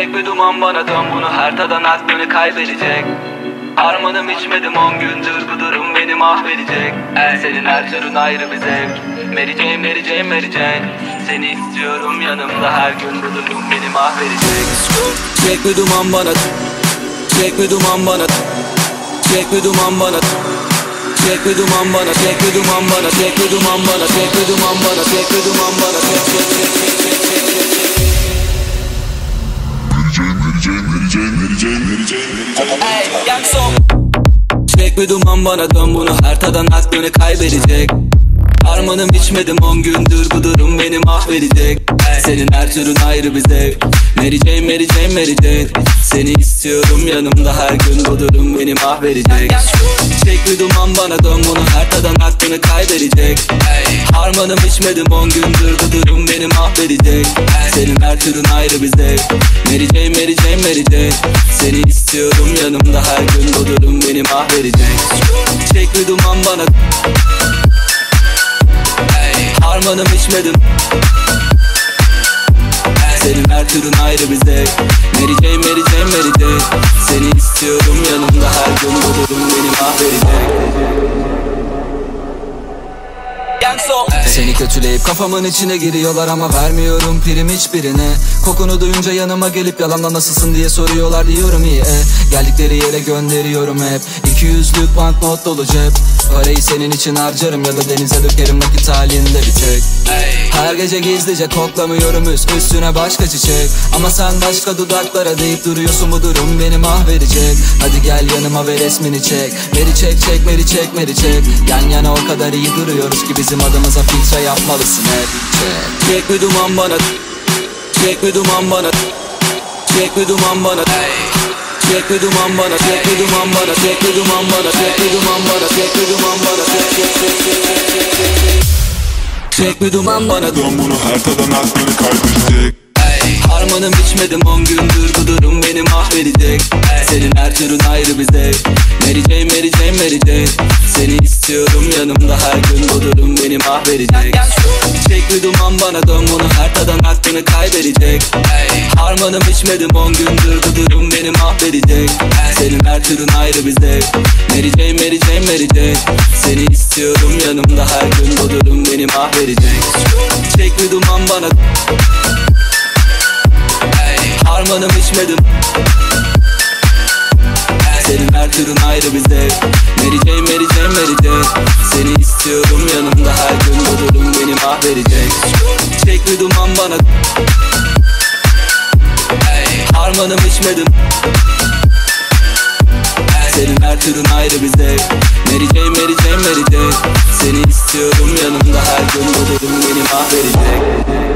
Çek bir duman bana dön bunu her tadan aklını kaybedecek. Harmanım içmedim on gündür bu durum beni mahvedecek. El senin her türün ayrı bir zevk. Jane, Mary Jane Seni istiyorum yanımda her gün bu durum beni mahvedecek. Çek bir duman bana Çek bir duman bana Çek bir duman bana Çek bir duman bana, çek bir duman bana, çek bir duman bana, çek bir duman bana, çek bir duman bana, çek çek çek çek çek çek çek Ey, Yakson Çek bir duman bana dön bunu her tadan aklını kaybedecek. Harmanım içmedim on gündür bu durum beni mahvedecek. Senin her türün ayrı bir zevk Mary Jane, Mary Jane, Mary Jane. Seni istiyorum yanımda her gün bu durum beni mahvedecek. Çek bir duman bana dön bunu her tadan aklını kaybedecek. Harmanım içmedim on gündür bu durum beni mahvedecek. Senin her türün ayrı bir zevk. Mary Jane, Mary Jane, Mary Jane. Seni istiyorum yanımda her gün bu durum beni mahvedecek. Çek bir duman bana Harmanım içmedim senin her türün ayrı bir zevk Mary Jane, Mary Jane, Mary Jane Seni istiyorum yanımda her gün bu durum beni mahvedecek seni kötüleyip kafamın içine giriyorlar ama vermiyorum prim hiçbirine. Kokunu duyunca yanıma gelip yalanla nasılsın diye soruyorlar diyorum iyi e. Geldikleri yere gönderiyorum hep. 200'lük banknot dolu cep. Parayı senin için harcarım ya da denize dökerim nakit halinde bir tek Her gece gizlice koklamıyorum üst üstüne başka çiçek. Ama sen başka dudaklara deyip duruyorsun bu durum beni mahvedecek. Hadi gel yanıma ve resmini çek. Meri çek çek meri çek meri çek. Yan yana o kadar iyi duruyoruz ki bizim adımıza filtre yapmalısın. Hep Çek Çek bir duman bana. Çek bir duman bana. Çek bir duman bana. Çek bir duman bana, çek bir duman bana, çek bir duman bana, çek bir duman bana, çek bir duman bana, çek çek çek çek çek çek çek çek bir duman bana, Dön bunu her tadan aklını kaybedecek. Harmanım içmedim on gündür bu durum beni mahvedecek Senin her türün ayrı bir zevk. Mary Jane, Mary Mary Seni istiyorum yanımda her gün bu durum beni mahvedecek Çek duman bana dön bunu her tadan aklını kaybedecek. Harmanım içmedim on gündür bu durum beni mahvedecek Senin her türün ayrı bir zevk Mary Jane, Mary Jane, Mary Jane Seni istiyorum yanımda her gün bu durum beni mahvedecek Çek duman bana Harmanım içmedim istiyorum yanımda her gün bu durum beni mahvedecek Çek duman bana. Harmanım içmedim Senin her türün ayrı bir zevk Mary Jane, Mary Jane, Mary Jane Seni istiyorum yanımda her gün bu durum beni mahvedecek